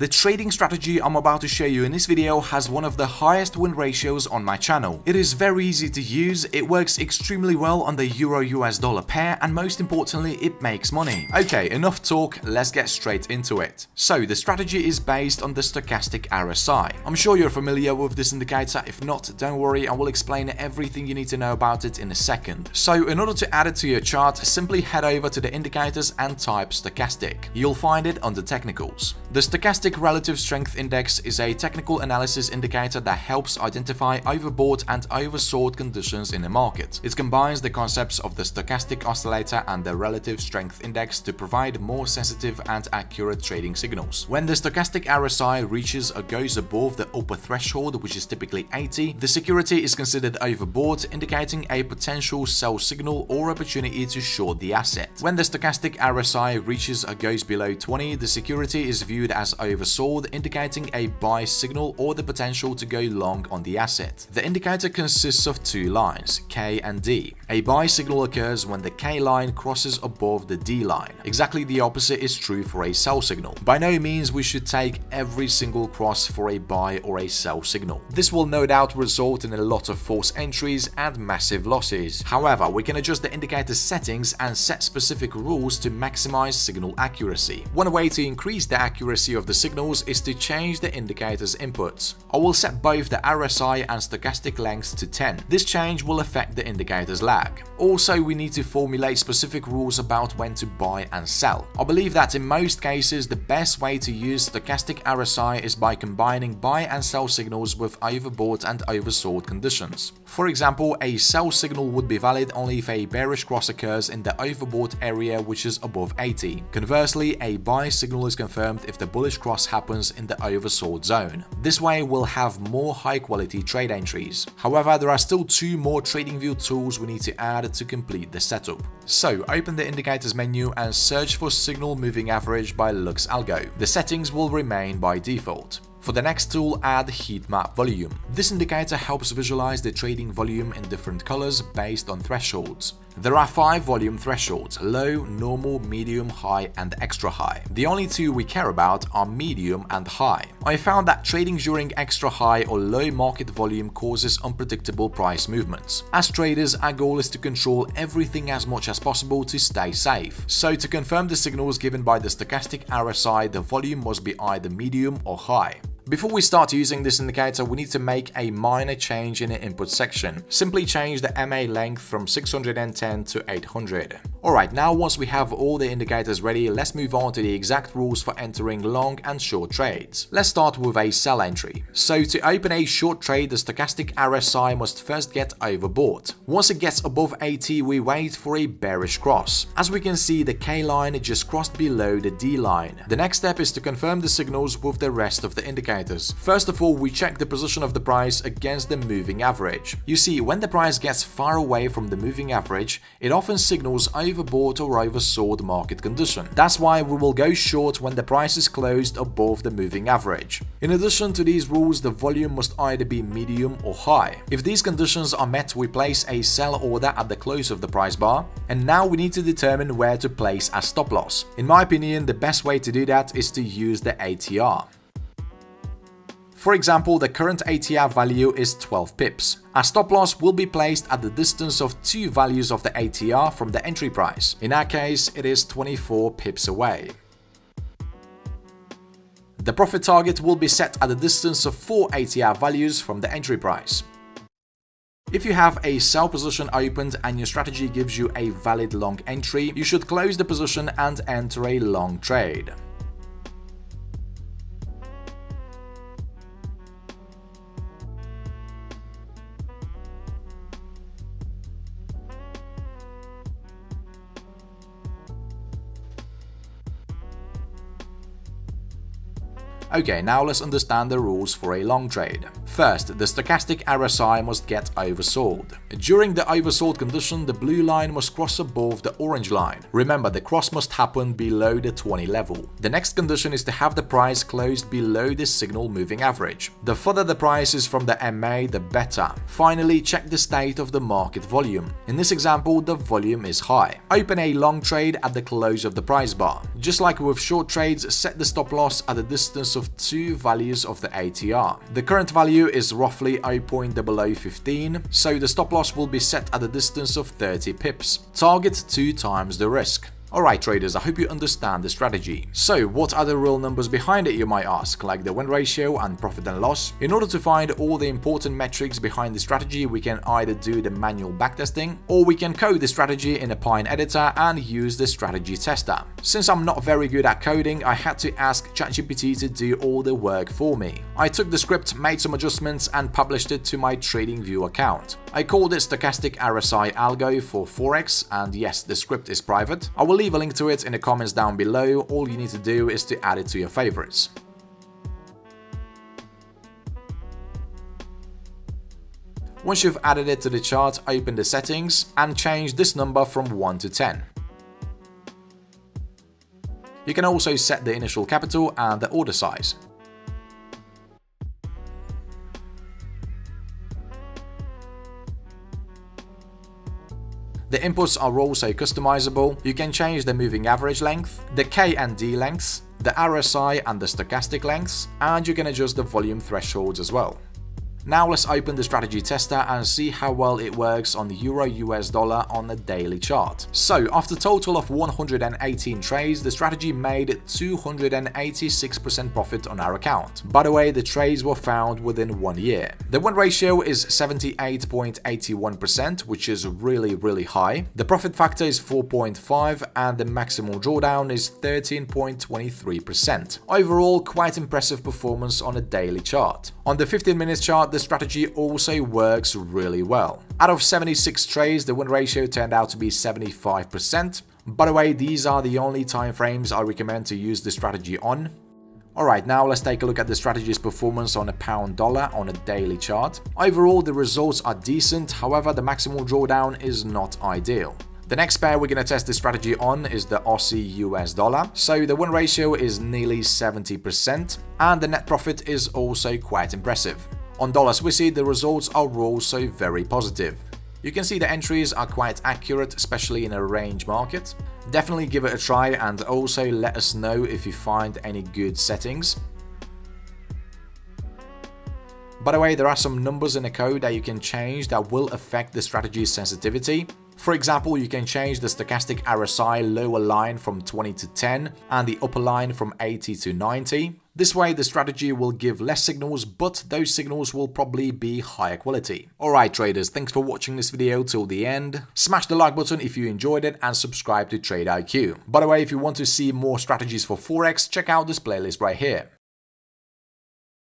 The trading strategy I'm about to show you in this video has one of the highest win ratios on my channel. It is very easy to use, it works extremely well on the Euro US dollar pair and most importantly it makes money. Okay, enough talk, let's get straight into it. So the strategy is based on the stochastic RSI. I'm sure you're familiar with this indicator, if not don't worry I will explain everything you need to know about it in a second. So in order to add it to your chart, simply head over to the indicators and type stochastic. You'll find it under technicals. The stochastic Stochastic Relative Strength Index is a technical analysis indicator that helps identify overbought and oversold conditions in a market. It combines the concepts of the stochastic oscillator and the relative strength index to provide more sensitive and accurate trading signals. When the stochastic RSI reaches or goes above the upper threshold, which is typically 80, the security is considered overbought, indicating a potential sell signal or opportunity to short the asset. When the stochastic RSI reaches or goes below 20, the security is viewed as over oversold, indicating a buy signal or the potential to go long on the asset. The indicator consists of two lines, K and D. A buy signal occurs when the K line crosses above the D line. Exactly the opposite is true for a sell signal. By no means we should take every single cross for a buy or a sell signal. This will no doubt result in a lot of false entries and massive losses. However, we can adjust the indicator settings and set specific rules to maximize signal accuracy. One way to increase the accuracy of the signals is to change the indicator's inputs. I will set both the RSI and stochastic lengths to 10. This change will affect the indicator's lag. Also, we need to formulate specific rules about when to buy and sell. I believe that in most cases, the best way to use stochastic RSI is by combining buy and sell signals with overbought and oversold conditions. For example, a sell signal would be valid only if a bearish cross occurs in the overbought area which is above 80. Conversely, a buy signal is confirmed if the bullish cross cross happens in the oversold zone. This way we'll have more high quality trade entries. However, there are still two more TradingView tools we need to add to complete the setup. So open the indicators menu and search for signal moving average by LuxAlgo. The settings will remain by default. For the next tool, add heat map volume. This indicator helps visualize the trading volume in different colors based on thresholds. There are 5 volume thresholds, low, normal, medium, high and extra high. The only two we care about are medium and high. I found that trading during extra high or low market volume causes unpredictable price movements. As traders, our goal is to control everything as much as possible to stay safe. So to confirm the signals given by the stochastic RSI, the volume must be either medium or high. Before we start using this indicator, we need to make a minor change in the input section. Simply change the MA length from 610 to 800. Alright, now once we have all the indicators ready, let's move on to the exact rules for entering long and short trades. Let's start with a sell entry. So to open a short trade, the stochastic RSI must first get overbought. Once it gets above 80, we wait for a bearish cross. As we can see, the K line just crossed below the D line. The next step is to confirm the signals with the rest of the indicators indicators. First of all, we check the position of the price against the moving average. You see, when the price gets far away from the moving average, it often signals overbought or oversold market condition. That's why we will go short when the price is closed above the moving average. In addition to these rules, the volume must either be medium or high. If these conditions are met, we place a sell order at the close of the price bar, and now we need to determine where to place a stop loss. In my opinion, the best way to do that is to use the ATR. For example, the current ATR value is 12 pips. A stop loss will be placed at the distance of two values of the ATR from the entry price. In our case, it is 24 pips away. The profit target will be set at the distance of 4 ATR values from the entry price. If you have a sell position opened and your strategy gives you a valid long entry, you should close the position and enter a long trade. Okay, now let's understand the rules for a long trade. First, the stochastic RSI must get oversold. During the oversold condition, the blue line must cross above the orange line. Remember, the cross must happen below the 20 level. The next condition is to have the price closed below the signal moving average. The further the price is from the MA, the better. Finally, check the state of the market volume. In this example, the volume is high. Open a long trade at the close of the price bar. Just like with short trades, set the stop loss at a distance of of two values of the ATR. The current value is roughly 0.0015, so the stop loss will be set at a distance of 30 pips. Target 2 times the risk. Alright traders, I hope you understand the strategy. So what are the real numbers behind it you might ask, like the win ratio and profit and loss? In order to find all the important metrics behind the strategy, we can either do the manual backtesting, or we can code the strategy in a Pine editor and use the strategy tester. Since I'm not very good at coding, I had to ask ChatGPT to do all the work for me. I took the script, made some adjustments and published it to my TradingView account. I called it Stochastic RSI Algo for Forex and yes, the script is private. I will leave a link to it in the comments down below, all you need to do is to add it to your favorites. Once you've added it to the chart, open the settings and change this number from 1 to 10. You can also set the initial capital and the order size. The inputs are also customizable. You can change the moving average length, the K and D lengths, the RSI and the stochastic lengths, and you can adjust the volume thresholds as well. Now let's open the strategy tester and see how well it works on the Euro US dollar on the daily chart. So after a total of 118 trades, the strategy made 286% profit on our account. By the way, the trades were found within one year. The win ratio is 78.81%, which is really, really high. The profit factor is 4.5 and the maximum drawdown is 13.23%. Overall, quite impressive performance on a daily chart. On the 15 minutes chart, the strategy also works really well. Out of 76 trades, the win ratio turned out to be 75%. By the way, these are the only time frames I recommend to use the strategy on. Alright, now let's take a look at the strategy's performance on a pound dollar on a daily chart. Overall, the results are decent, however, the maximal drawdown is not ideal. The next pair we're going to test the strategy on is the Aussie US dollar. So the win ratio is nearly 70% and the net profit is also quite impressive. On Dollar the results are also very positive. You can see the entries are quite accurate, especially in a range market. Definitely give it a try and also let us know if you find any good settings. By the way, there are some numbers in the code that you can change that will affect the strategy's sensitivity. For example, you can change the stochastic RSI lower line from 20 to 10 and the upper line from 80 to 90. This way the strategy will give less signals, but those signals will probably be higher quality. Alright traders, thanks for watching this video till the end. Smash the like button if you enjoyed it and subscribe to Trade IQ. By the way, if you want to see more strategies for Forex, check out this playlist right here.